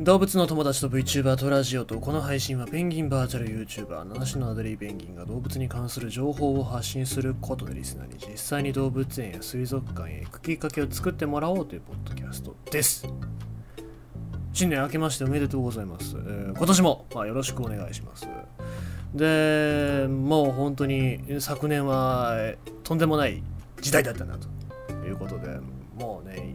動物の友達と VTuber とラジオとこの配信はペンギンバーチャル YouTuber 七種のアデリーペンギンが動物に関する情報を発信することでリスナーに実際に動物園や水族館へ行くきっかけを作ってもらおうというポッドキャストです。新年明けましておめでとうございます、えー今年も、まあ、よろしくお願いします。でもう本当に昨年はとんでもない時代だったなということでもうね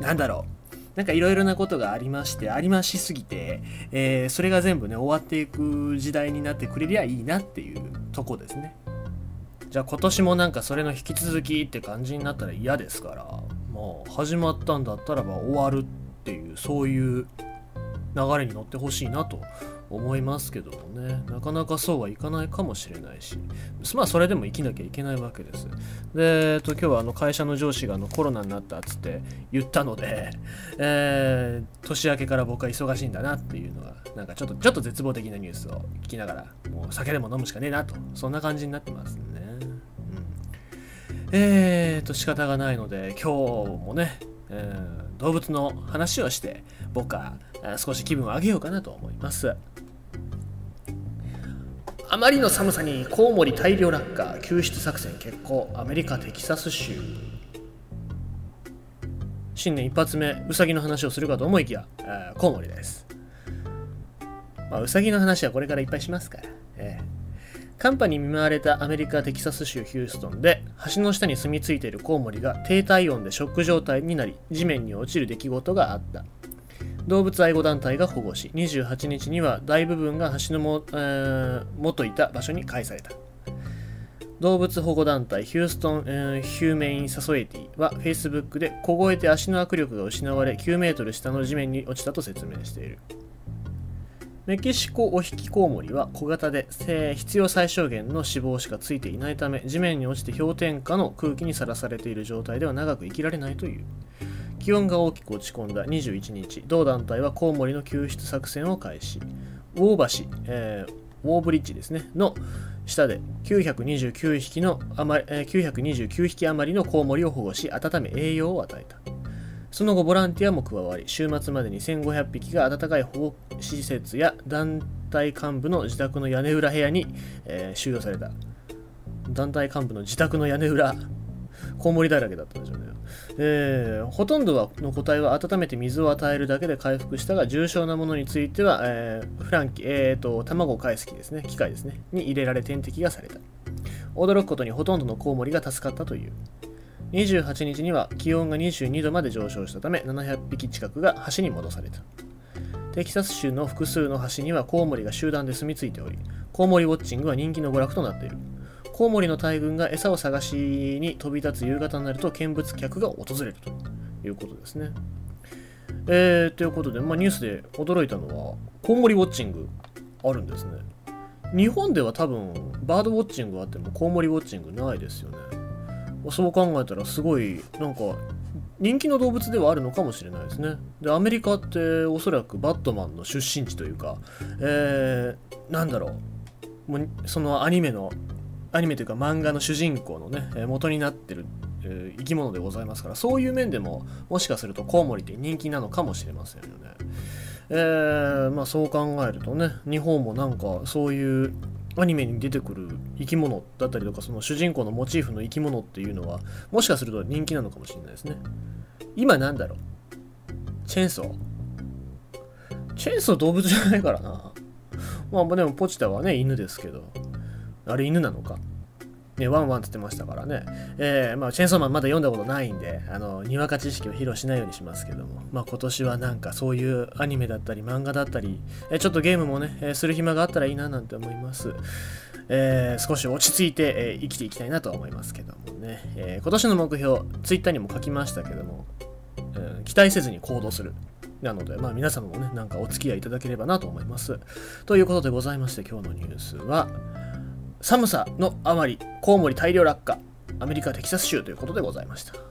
なんだろう。なんかいろいろなことがありまして、ありましすぎて、えーそれが全部ね、終わっていく時代になってくれりゃいいなっていうとこですね。じゃあ今年もなんかそれの引き続きって感じになったら嫌ですから、もう始まったんだったらば終わるっていう、そういう流れに乗ってほしいなと思いますけどもね、なかなかそうはいかないかもしれないし、まあそれでも生きなきゃいけないわけです。で、えっと、今日はあの会社の上司があのコロナになったっつって言ったので、えー年明けから僕は忙しいんだなっていうのが、なんかちょっと、ちょっと絶望的なニュースを聞きながら、もう酒でも飲むしかねえなと、そんな感じになってますね。うん、えーと、仕方がないので、今日もね、えー動物の話をして、僕は少し気分を上げようかなと思います。あまりの寒さにコウモリ大量落下救出作戦決行アメリカテキサス州。新年一発目ウサギの話をするかと思いきや、コウモリです、まあ、ウサギの話はこれからいっぱいしますから、えー寒波に見舞われたアメリカ・テキサス州ヒューストンで橋の下に住み着いているコウモリが低体温でショック状態になり地面に落ちる出来事があった。動物愛護団体が保護し28日には大部分が橋のも、えー元いた場所に返された。動物保護団体ヒューストン、えーヒューメイン・サソエティは Facebook で凍えて足の握力が失われ9メートル下の地面に落ちたと説明している。メキシコオヒキコウモリは小型で必要最小限の脂肪しかついていないため地面に落ちて氷点下の空気にさらされている状態では長く生きられないという。気温が大きく落ち込んだ21日。同団体はコウモリの救出作戦を開始。ウォー橋、えーウォーブリッジですね。の下で929匹の余り、えー929匹余りのコウモリを保護し温め栄養を与えた。その後ボランティアも加わり週末までに1500匹が温かい保護施設や団体幹部の自宅の屋根裏部屋に、えー収容された。団体幹部の自宅の屋根裏コウモリだらけだったんでしょうね。えーほとんどはの個体は温めて水を与えるだけで回復したが重症なものについては、えーフランキ、えーと卵を返す機ですね。機械ですね。に入れられ点滴がされた。驚くことにほとんどのコウモリが助かったという。28日には気温が22度まで上昇したため700匹近くが橋に戻された。テキサス州の複数の橋にはコウモリが集団で住み着いておりコウモリウォッチングは人気の娯楽となっている。コウモリの大群が餌を探しに飛び立つ夕方になると見物客が訪れるということですね。えー、ということで、まあ、ニュースで驚いたのはコウモリウォッチングあるんですね。日本では多分バードウォッチングあってもコウモリウォッチングないですよね。そう考えたらすごいなんか人気の動物ではあるのかもしれないですね。で、アメリカっておそらくバットマンの出身地というか、えー、なんだろう、もうそのアニメの、アニメというか漫画の主人公のね、元になってる、生き物でございますから、そういう面でも、もしかするとコウモリって人気なのかもしれませんよね。えー、まあそう考えるとね、日本もなんかそういうアニメに出てくる生き物だったりとか、その主人公のモチーフの生き物っていうのは、もしかすると人気なのかもしれないですね。今なんだろう？チェーンソーチェーンソー動物じゃないからな。まあでもポチタはね、犬ですけど。あれ犬なのか？ね、ワンワンって言ってましたからね。えー、まあ、チェーンソーマンまだ読んだことないんで、あの、にわか知識を披露しないようにしますけども、まあ今年はなんかそういうアニメだったり漫画だったり、えちょっとゲームもね、えする暇があったらいいななんて思います。えー少し落ち着いて、えー生きていきたいなとは思いますけどもね、えー今年の目標、ツイッターにも書きましたけども、えー期待せずに行動する。なので、まあ皆様もね、なんかお付き合いいただければなと思います。ということでございまして、今日のニュースは、寒さのあまり、コウモリ大量落下、アメリカ・テキサス州ということでございました。